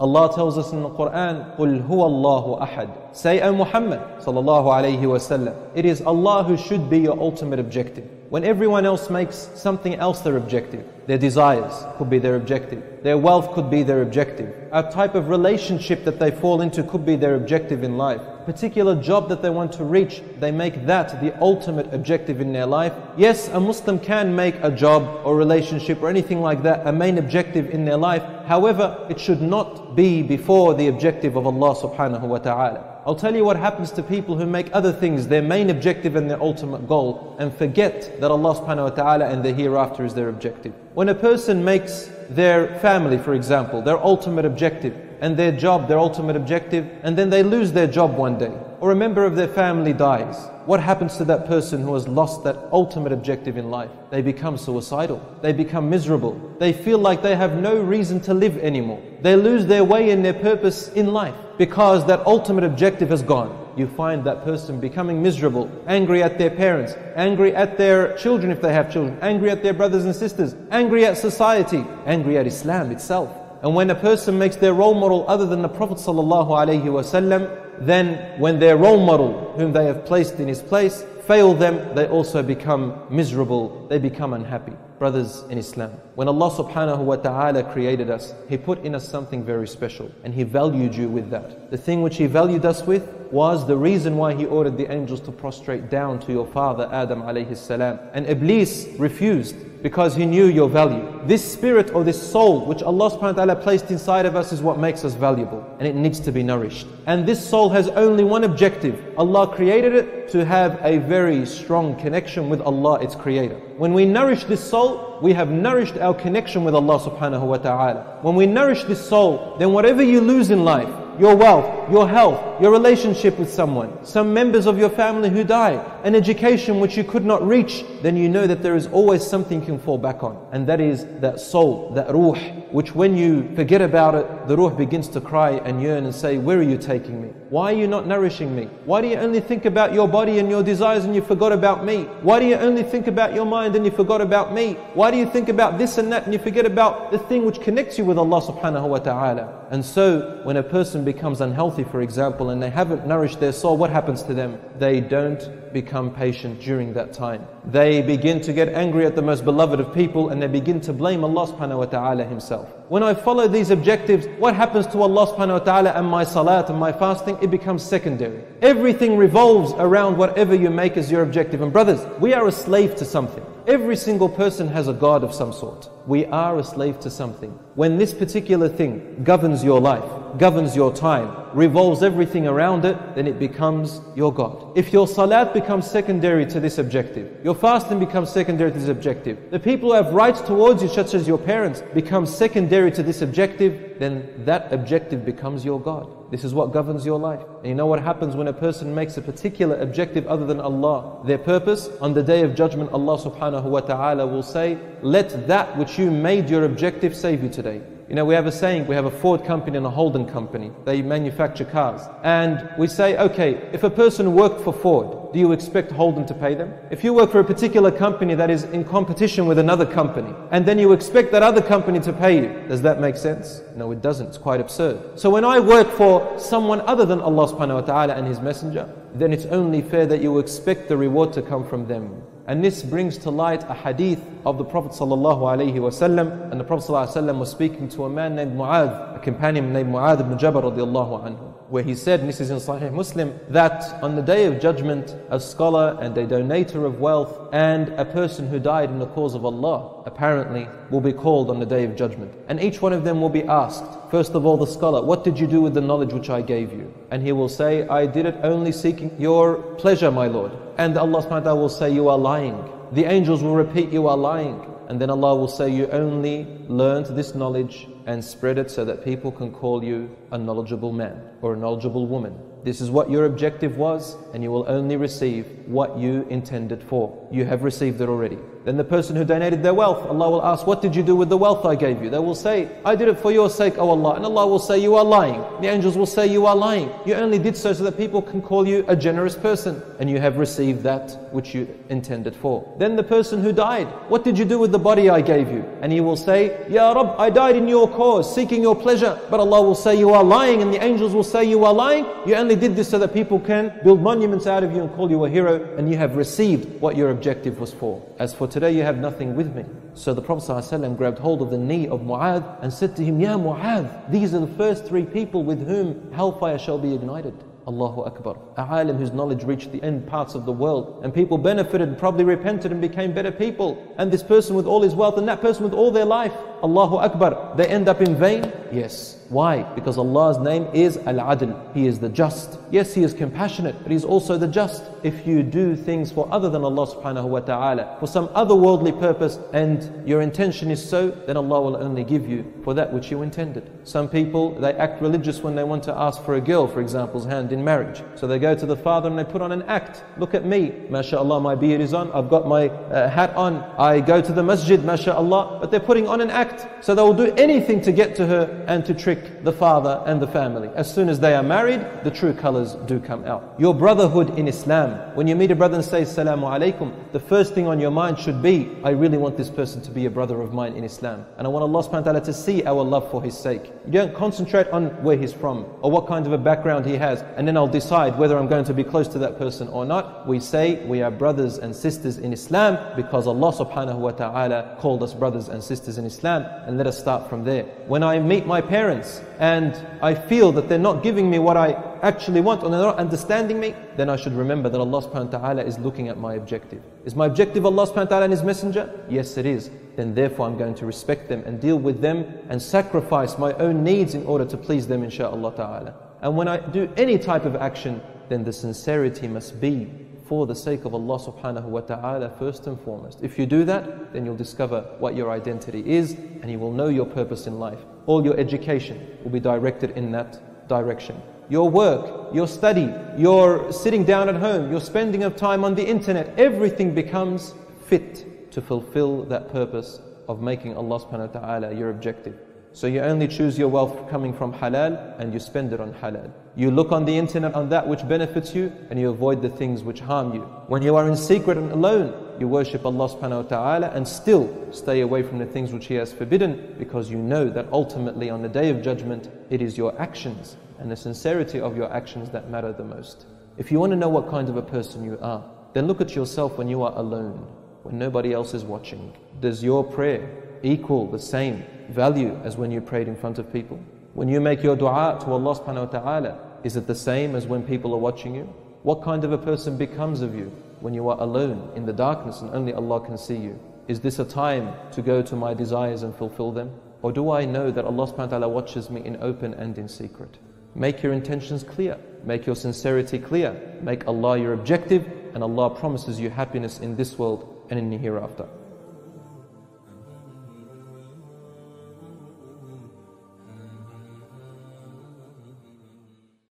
Allah tells us in the Quran, قُلْ هُوَ اللَّهُ أَحَدٌ Say, O Muhammad sallallahu alayhi wasallam, it is Allah who should be your ultimate objective. When everyone else makes something else their objective, their desires could be their objective, their wealth could be their objective, a type of relationship that they fall into could be their objective in life, particular job that they want to reach, they make that the ultimate objective in their life. Yes, a Muslim can make a job or relationship or anything like that a main objective in their life. However, it should not be before the objective of Allah subhanahu wa ta'ala. I'll tell you what happens to people who make other things their main objective and their ultimate goal and forget that Allah subhanahu wa ta'ala and the hereafter is their objective. When a person makes their family, for example, their ultimate objective, and their job their ultimate objective, and then they lose their job one day, or a member of their family dies, what happens to that person who has lost that ultimate objective in life? They become suicidal. They become miserable. They feel like they have no reason to live anymore. They lose their way and their purpose in life because that ultimate objective has gone. You find that person becoming miserable, angry at their parents, angry at their children if they have children, angry at their brothers and sisters, angry at society, angry at Islam itself. And when a person makes their role model other than the Prophet ﷺ, then when their role model, whom they have placed in his place, fail them, they also become miserable, they become unhappy. Brothers in Islam, when Allah subhanahu wa ta'ala created us, He put in us something very special and He valued you with that. The thing which He valued us with was the reason why He ordered the angels to prostrate down to your father Adam alayhi salam. And Iblis refused because he knew your value. This spirit or this soul which Allah subhanahu wa ta'ala placed inside of us is what makes us valuable and it needs to be nourished. And this soul has only one objective. Allah created it to have a very strong connection with Allah, its creator. When we nourish this soul, we have nourished our connection with Allah subhanahu wa ta'ala. When we nourish this soul, then whatever you lose in life, your wealth, your health, your relationship with someone, some members of your family who die, an education which you could not reach, then you know that there is always something you can fall back on. And that is that soul, that ruh, which when you forget about it, the ruh begins to cry and yearn and say, Where are you taking me? Why are you not nourishing me? Why do you only think about your body and your desires and you forgot about me? Why do you only think about your mind and you forgot about me? Why do you think about this and that and you forget about the thing which connects you with Allah subhanahu wa ta'ala? And so, when a person becomes unhealthy, for example, and they haven't nourished their soul, what happens to them? They don't become patient during that time. They begin to get angry at the most beloved of people and they begin to blame Allah subhanahu wa ta'ala himself. When I follow these objectives, what happens to Allah subhanahu wa ta'ala and my salat and my fasting? It becomes secondary. Everything revolves around whatever you make as your objective. And brothers, we are a slave to something. Every single person has a God of some sort. We are a slave to something. When this particular thing governs your life, governs your time, revolves everything around it, then it becomes your God. If your salat becomes secondary to this objective, your fasting becomes secondary to this objective, the people who have rights towards you, such as your parents, become secondary to this objective, then that objective becomes your God. This is what governs your life. And you know what happens when a person makes a particular objective other than Allah, their purpose? On the day of judgment, Allah subhanahu wa ta'ala will say, Let that which you made your objective save you today. You know, we have a saying, we have a Ford company and a Holden company. They manufacture cars. And we say, okay, if a person worked for Ford, do you expect Holden to pay them? If you work for a particular company that is in competition with another company, and then you expect that other company to pay you, does that make sense? No, it doesn't. It's quite absurd. So when I work for someone other than Allah subhanahu wa ta'ala and His Messenger, then it's only fair that you expect the reward to come from them. And this brings to light a hadith of the Prophet ﷺ. And the Prophet ﷺ was speaking to a man named Mu'adh, a companion named Mu'adh ibn Jabal radiallahu anhu, where he said, and this is in Sahih Muslim, that on the day of judgment, a scholar and a donator of wealth and a person who died in the cause of Allah, apparently, will be called on the day of judgment. And each one of them will be asked, first of all, the scholar, what did you do with the knowledge which I gave you? And he will say, I did it only seeking your pleasure, my Lord. And Allah subhanahu will say, You are lying. The angels will repeat, You are lying. And then Allah will say, You only learned this knowledge and spread it so that people can call you a knowledgeable man or a knowledgeable woman. This is what your objective was, and you will only receive what you intended for. You have received it already. Then the person who donated their wealth, Allah will ask, What did you do with the wealth I gave you? They will say, I did it for your sake, O Allah. And Allah will say, You are lying. The angels will say, You are lying. You only did so so that people can call you a generous person. And you have received that which you intended for. Then the person who died, What did you do with the body I gave you? And he will say, Ya Rab, I died in your cause, seeking your pleasure, but Allah will say you are lying and the angels will say you are lying, you only did this so that people can build monuments out of you and call you a hero and you have received what your objective was for. As for today, you have nothing with me. So the Prophet ﷺ grabbed hold of the knee of Mu'adh and said to him, Ya Mu'adh, these are the first three people with whom hellfire shall be ignited. Allahu Akbar. A alim whose knowledge reached the end parts of the world and people benefited, probably repented and became better people. And this person with all his wealth and that person with all their life, Allahu Akbar, they end up in vain? Yes. Why? Because Allah's name is Al-Adl. He is the just. Yes, He is compassionate, but He's also the just. If you do things for other than Allah subhanahu wa ta'ala, for some other worldly purpose, and your intention is so, then Allah will only give you for that which you intended. Some people, they act religious when they want to ask for a girl, for example's hand in marriage. So they go to the father and they put on an act. Look at me, mashallah, my beard is on, I've got my uh, hat on, I go to the masjid, mashallah, but they're putting on an act. So they will do anything to get to her and to trick the father and the family. As soon as they are married, the true colors do come out. Your brotherhood in Islam, when you meet a brother and say, Assalamu alaikum, the first thing on your mind should be, I really want this person to be a brother of mine in Islam. And I want Allah subhanahu wa ta'ala to see our love for his sake. You don't concentrate on where he's from or what kind of a background he has, and then I'll decide whether I'm going to be close to that person or not. We say we are brothers and sisters in Islam because Allah subhanahu wa ta'ala called us brothers and sisters in Islam, and let us start from there. When I meet my parents and I feel that they're not giving me what I actually want or they're not understanding me, then I should remember that Allah subhanahu wa ta'ala is looking at my objective. Is my objective Allah subhanahu wa ta'ala and His Messenger? Yes, it is. Then therefore I'm going to respect them and deal with them and sacrifice my own needs in order to please them, inshaAllah ta'ala. And when I do any type of action, then the sincerity must be for the sake of Allah subhanahu wa ta'ala first and foremost. If you do that, then you'll discover what your identity is and you will know your purpose in life. All your education will be directed in that direction. Your work, your study, your sitting down at home, your spending of time on the internet, everything becomes fit to fulfill that purpose of making Allah subhanahu wa ta'ala your objective. So you only choose your wealth coming from halal and you spend it on halal. You look on the internet on that which benefits you and you avoid the things which harm you. When you are in secret and alone, you worship Allah subhanahu wa ta'ala and still stay away from the things which He has forbidden because you know that ultimately on the day of judgment it is your actions and the sincerity of your actions that matter the most. If you want to know what kind of a person you are, then look at yourself when you are alone, when nobody else is watching. Does your prayer equal the same value as when you prayed in front of people? When you make your dua to Allah subhanahu wa ta'ala, is it the same as when people are watching you? What kind of a person becomes of you when you are alone in the darkness and only Allah can see you? Is this a time to go to my desires and fulfill them? Or do I know that Allah subhanahu wa ta'ala watches me in open and in secret? Make your intentions clear. Make your sincerity clear. Make Allah your objective and Allah promises you happiness in this world and in the hereafter.